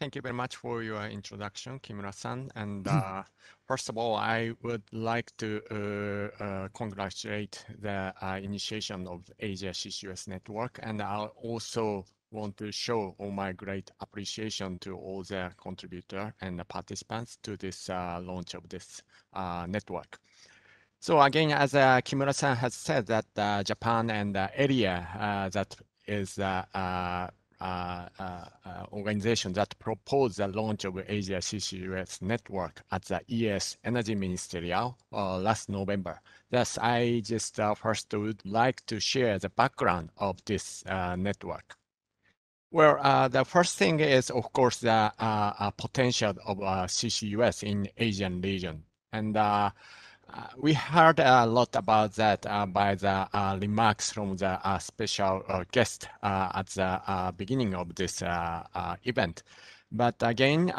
Thank you very much for your introduction, Kimura-san. And uh, first of all, I would like to uh, uh, congratulate the uh, initiation of Asia CCUS network. And I also want to show all my great appreciation to all the contributors and the participants to this uh, launch of this uh, network. So again, as Kimura-san has said, that Japan and the ERIA that is uh, Uh, uh, uh, organization that proposed the launch of Asia CCUS network at the EAS Energy Ministerial last November. Thus, I just first would like to share the background of this network. Well, uh, the first thing is, of course, the uh, potential of uh, CCUS in Asian region. And uh, we heard a lot about that uh, by the uh, remarks from the uh, special uh, guest uh, at the beginning of this event. But again,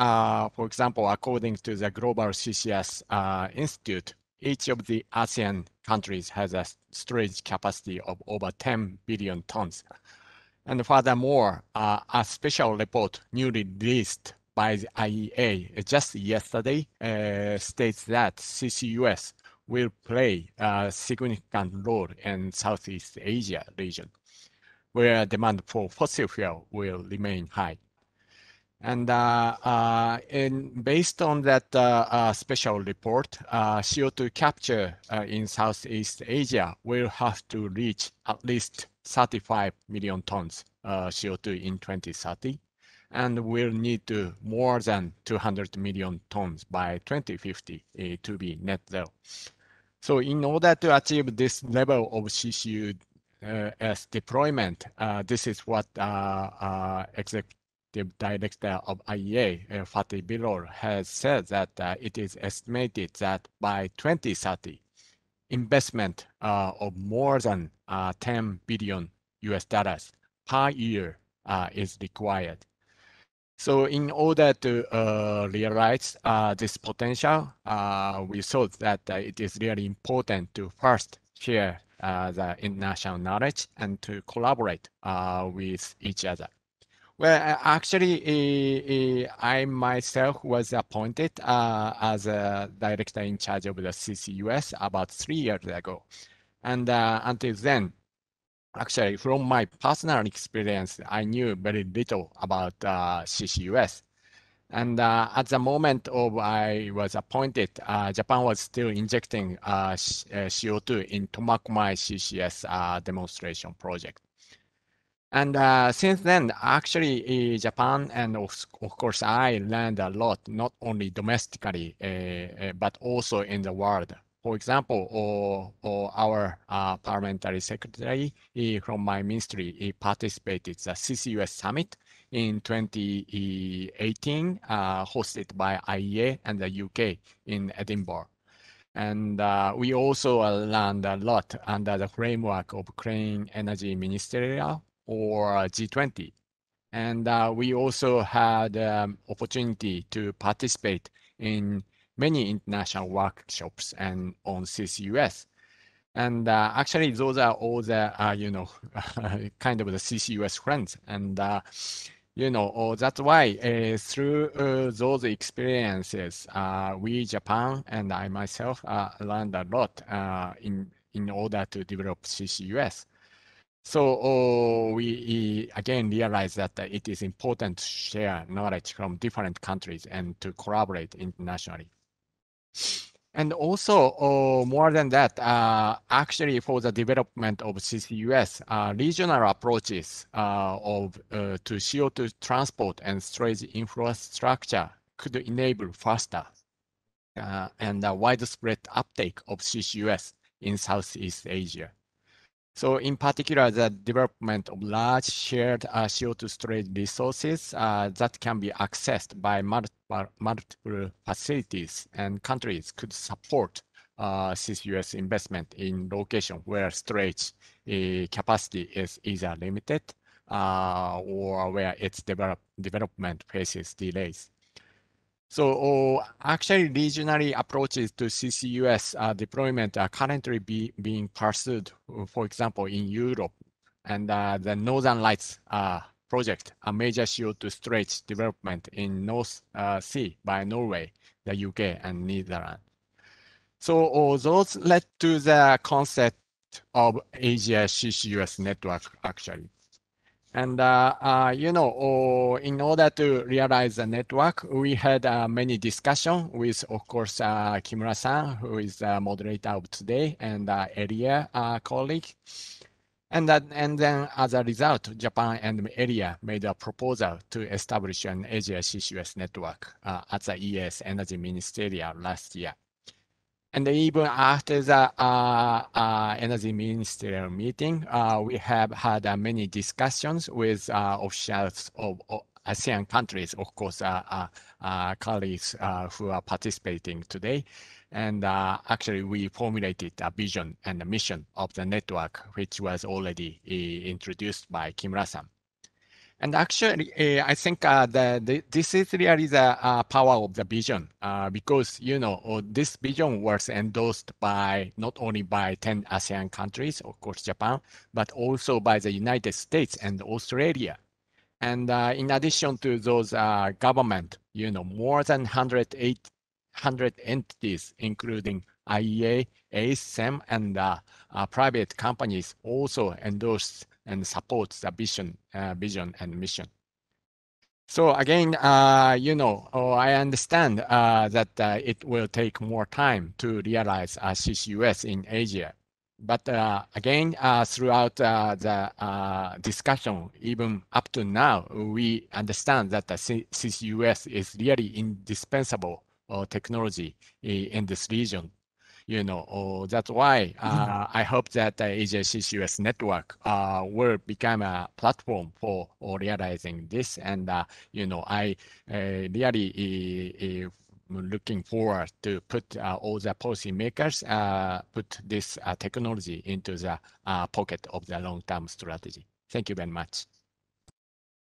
for example, according to the Global CCS Institute, each of the ASEAN countries has a storage capacity of over 10 billion tons. And furthermore, a special report newly released by the IEA just yesterday states that CCUS will play a significant role in Southeast Asia region, where demand for fossil fuel will remain high. And uh, uh, in, based on that uh, uh special report, uh, CO2 capture uh, in Southeast Asia will have to reach at least 35 million tons CO2 in 2030 and will need to more than 200 million tons by 2050 to be net zero. So in order to achieve this level of CCU uh, as deployment, uh, this is what uh, uh Executive Director of IEA, uh, Fatih Birol, has said that uh, it is estimated that by 2030, investment of more than 10 billion US dollars per year is required. So in order to uh, realize uh, this potential, uh, we thought that uh, it is really important to first share uh, the international knowledge and to collaborate uh, with each other. Well, actually, I myself was appointed as a director in charge of the CCUS about three years ago. And until then, actually, from my personal experience, I knew very little about uh, CCUS. And uh, at the moment of I was appointed, uh, Japan was still injecting uh, CO2 uh, in Tomakomai CCS uh, demonstration project. And uh, since then, actually, Japan and of, of, course I learned a lot, not only domestically, but also in the world for example, or, or our uh, parliamentary secretary from my ministry participated the CCUS summit in 2018, uh, hosted by IEA and the UK in Edinburgh. And uh, we also learned a lot under the framework of Clean Energy Ministerial or G20. And uh, we also had um, opportunity to participate in many international workshops and on CCUS. And uh, actually, those are all the, uh, you know, kind of the CCUS friends. And, uh, you know, oh, that's why uh, through uh, those experiences, we, Japan, and I myself learned a lot in, in order to develop CCUS. So oh, we again realize that it is important to share knowledge from different countries and to collaborate internationally. And also, uh, more than that, uh, actually for the development of CCUS, uh, regional approaches uh, of uh, to CO2 transport and storage infrastructure could enable faster uh, and widespread uptake of CCUS in Southeast Asia. So in particular, the development of large shared uh, CO2 storage resources uh, that can be accessed by multiple, multiple facilities and countries could support uh, CCUS investment in location where storage uh, capacity is either limited uh, or where its develop, development faces delays. So uh, actually, regionally approaches to CCUS uh, deployment are currently be, being pursued, uh, for example, in Europe. And uh, the Northern Lights uh, project, a major CO2 storage development in North uh, Sea by Norway, the UK, and Netherlands. So those led to the concept of Asia CCUS network, actually. And, uh, uh, you know, in order to realize the network, we had uh, many discussion with, of course, uh, Kimura-san, who is the moderator of today, and uh, ERIA colleague. And, that, and then as a result, Japan and ERIA made a proposal to establish an Asia CCUS network uh, at the EAS Energy Ministerial last year. And even after the uh, uh, energy ministerial meeting, uh, we have had uh, many discussions with uh, officials of, ASEAN countries, of course, uh, colleagues who are participating today. And actually, we formulated a vision and a mission of the network, which was already introduced by Kimura-san. And actually, uh, I think uh, the, the, this is really the uh, power of the vision uh, because, you know, oh, this vision was endorsed by not only by 10 ASEAN countries, of course, Japan, but also by the United States and Australia. And uh, in addition to those uh, government, you know, more than 108, 100 entities, including IEA, ASEM, and private companies also endorsed and supports the vision, uh, vision and mission. So again, uh, you know, oh, I understand uh, that uh, it will take more time to realize uh, CCUS in Asia. But uh, again, uh, throughout the discussion, even up to now, we understand that the CCUS is really indispensable technology in this region you know, oh, that's why uh. I hope that the Asia CCUS network uh, will become a platform for realizing this. And, uh, you know, I uh, really uh, looking forward to put uh, all the policymakers put this technology into the pocket of the long-term strategy. Thank you very much.